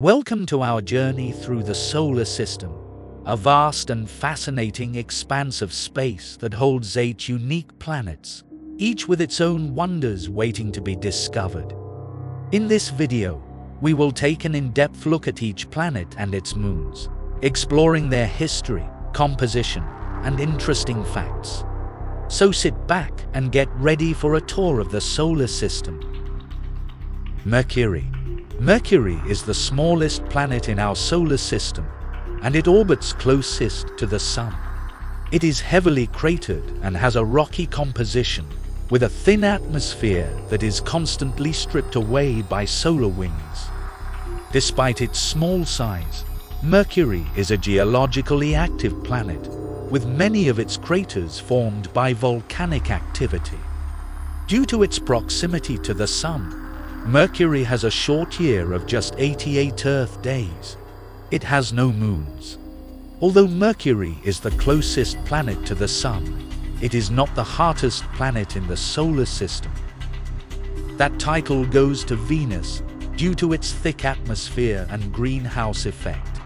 Welcome to our journey through the solar system, a vast and fascinating expanse of space that holds eight unique planets, each with its own wonders waiting to be discovered. In this video, we will take an in-depth look at each planet and its moons, exploring their history, composition, and interesting facts. So sit back and get ready for a tour of the solar system. Mercury Mercury is the smallest planet in our solar system, and it orbits closest to the Sun. It is heavily cratered and has a rocky composition, with a thin atmosphere that is constantly stripped away by solar winds. Despite its small size, Mercury is a geologically active planet, with many of its craters formed by volcanic activity. Due to its proximity to the Sun, Mercury has a short year of just 88 Earth days. It has no moons. Although Mercury is the closest planet to the Sun, it is not the hottest planet in the solar system. That title goes to Venus due to its thick atmosphere and greenhouse effect.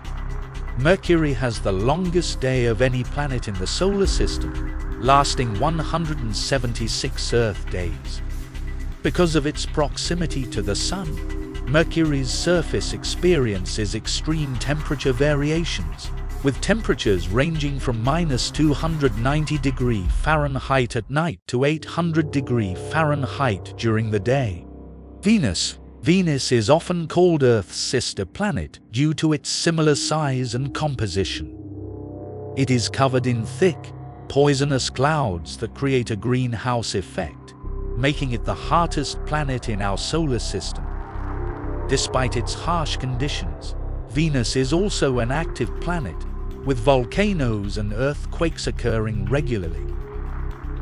Mercury has the longest day of any planet in the solar system, lasting 176 Earth days. Because of its proximity to the Sun, Mercury's surface experiences extreme temperature variations, with temperatures ranging from minus 290 degree Fahrenheit at night to 800 degree Fahrenheit during the day. Venus Venus is often called Earth's sister planet due to its similar size and composition. It is covered in thick, poisonous clouds that create a greenhouse effect making it the hottest planet in our solar system. Despite its harsh conditions, Venus is also an active planet, with volcanoes and earthquakes occurring regularly.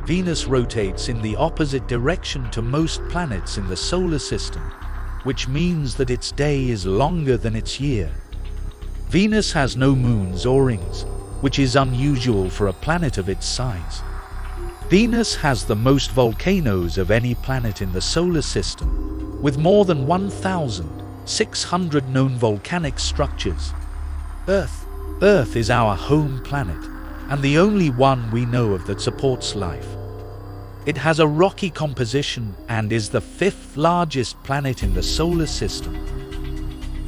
Venus rotates in the opposite direction to most planets in the solar system, which means that its day is longer than its year. Venus has no moons or rings, which is unusual for a planet of its size. Venus has the most volcanoes of any planet in the solar system, with more than 1,600 known volcanic structures. Earth. Earth is our home planet, and the only one we know of that supports life. It has a rocky composition and is the fifth largest planet in the solar system.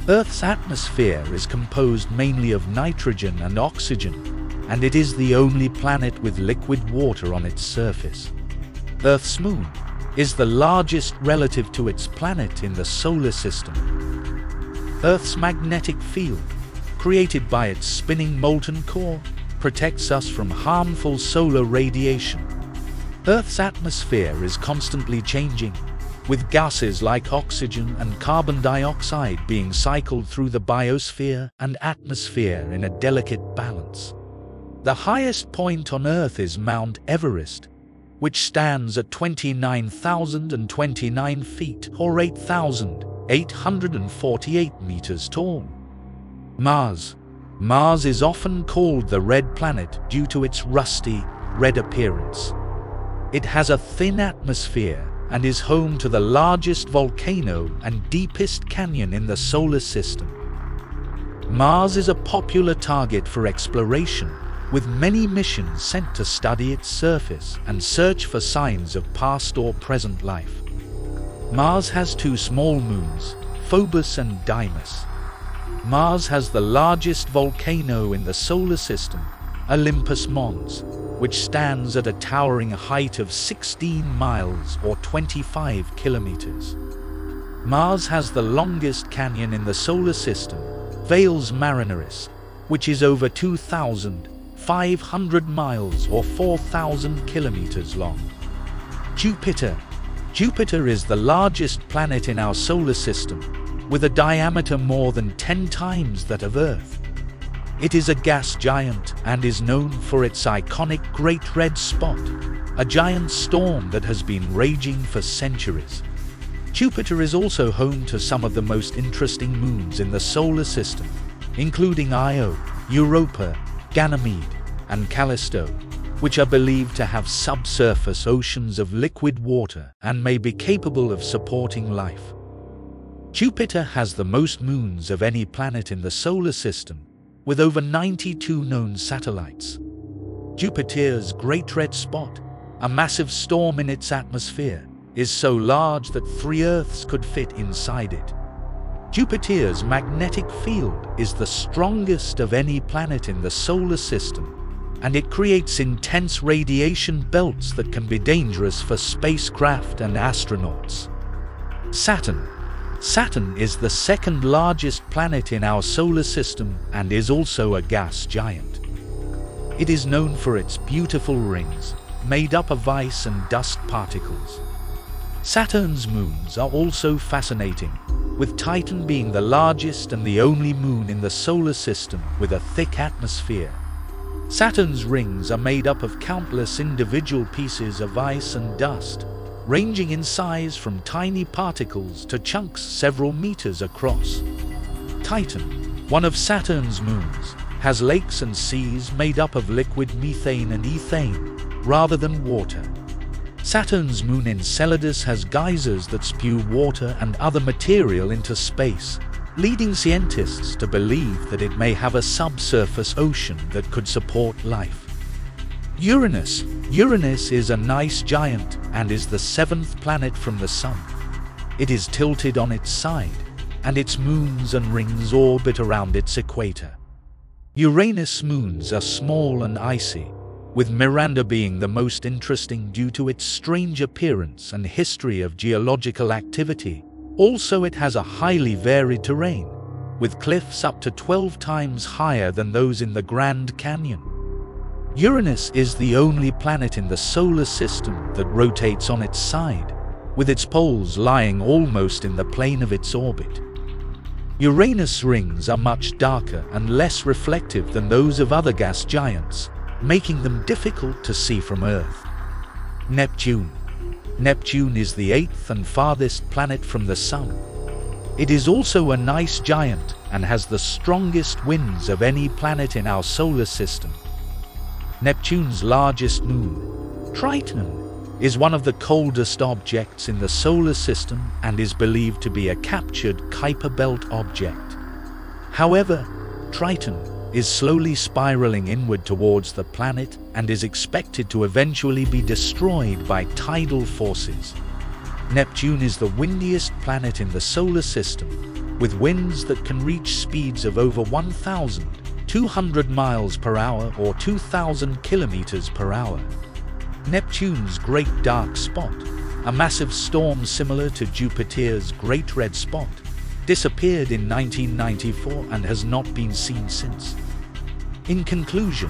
Earth's atmosphere is composed mainly of nitrogen and oxygen, and it is the only planet with liquid water on its surface. Earth's moon is the largest relative to its planet in the solar system. Earth's magnetic field, created by its spinning molten core, protects us from harmful solar radiation. Earth's atmosphere is constantly changing, with gases like oxygen and carbon dioxide being cycled through the biosphere and atmosphere in a delicate balance. The highest point on Earth is Mount Everest, which stands at 29,029 feet or 8,848 meters tall. Mars. Mars is often called the red planet due to its rusty, red appearance. It has a thin atmosphere and is home to the largest volcano and deepest canyon in the solar system. Mars is a popular target for exploration with many missions sent to study its surface and search for signs of past or present life. Mars has two small moons, Phobos and Deimos. Mars has the largest volcano in the solar system, Olympus Mons, which stands at a towering height of 16 miles or 25 kilometers. Mars has the longest canyon in the solar system, Valles Marineris, which is over 2,000 500 miles or 4,000 kilometers long. Jupiter. Jupiter is the largest planet in our solar system, with a diameter more than 10 times that of Earth. It is a gas giant and is known for its iconic Great Red Spot, a giant storm that has been raging for centuries. Jupiter is also home to some of the most interesting moons in the solar system, including Io, Europa, Ganymede, and Callisto, which are believed to have subsurface oceans of liquid water and may be capable of supporting life. Jupiter has the most moons of any planet in the solar system, with over 92 known satellites. Jupiter's Great Red Spot, a massive storm in its atmosphere, is so large that three Earths could fit inside it. Jupiter's magnetic field is the strongest of any planet in the solar system, and it creates intense radiation belts that can be dangerous for spacecraft and astronauts. Saturn. Saturn is the second largest planet in our solar system and is also a gas giant. It is known for its beautiful rings, made up of ice and dust particles. Saturn's moons are also fascinating, with Titan being the largest and the only moon in the solar system with a thick atmosphere. Saturn's rings are made up of countless individual pieces of ice and dust, ranging in size from tiny particles to chunks several meters across. Titan, one of Saturn's moons, has lakes and seas made up of liquid methane and ethane, rather than water. Saturn's moon Enceladus has geysers that spew water and other material into space, leading scientists to believe that it may have a subsurface ocean that could support life. Uranus. Uranus is an ice giant and is the seventh planet from the Sun. It is tilted on its side, and its moons and rings orbit around its equator. Uranus moons are small and icy, with Miranda being the most interesting due to its strange appearance and history of geological activity. Also it has a highly varied terrain, with cliffs up to 12 times higher than those in the Grand Canyon. Uranus is the only planet in the solar system that rotates on its side, with its poles lying almost in the plane of its orbit. Uranus rings are much darker and less reflective than those of other gas giants, making them difficult to see from Earth. Neptune. Neptune is the eighth and farthest planet from the Sun. It is also an ice giant and has the strongest winds of any planet in our solar system. Neptune's largest moon, Triton, is one of the coldest objects in the solar system and is believed to be a captured Kuiper Belt object. However, Triton is slowly spiraling inward towards the planet and is expected to eventually be destroyed by tidal forces. Neptune is the windiest planet in the solar system, with winds that can reach speeds of over 1,200 miles per hour or 2,000 kilometers per hour. Neptune's Great Dark Spot, a massive storm similar to Jupiter's Great Red Spot, disappeared in 1994 and has not been seen since. In conclusion,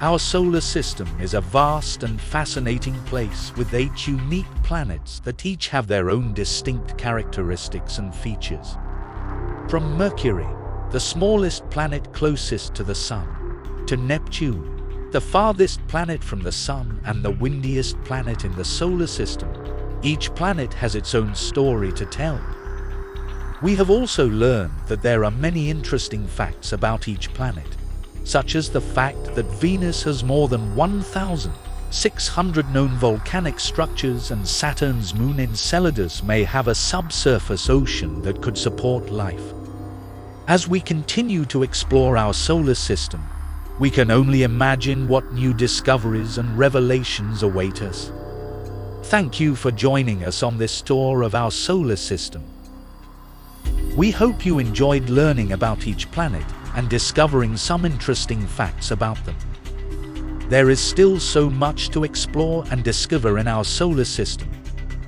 our solar system is a vast and fascinating place with eight unique planets that each have their own distinct characteristics and features. From Mercury, the smallest planet closest to the Sun, to Neptune, the farthest planet from the Sun and the windiest planet in the solar system, each planet has its own story to tell. We have also learned that there are many interesting facts about each planet, such as the fact that Venus has more than 1,600 known volcanic structures and Saturn's moon Enceladus may have a subsurface ocean that could support life. As we continue to explore our solar system, we can only imagine what new discoveries and revelations await us. Thank you for joining us on this tour of our solar system. We hope you enjoyed learning about each planet and discovering some interesting facts about them. There is still so much to explore and discover in our solar system,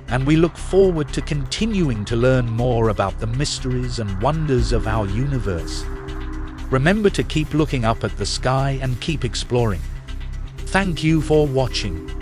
and we look forward to continuing to learn more about the mysteries and wonders of our universe. Remember to keep looking up at the sky and keep exploring. Thank you for watching.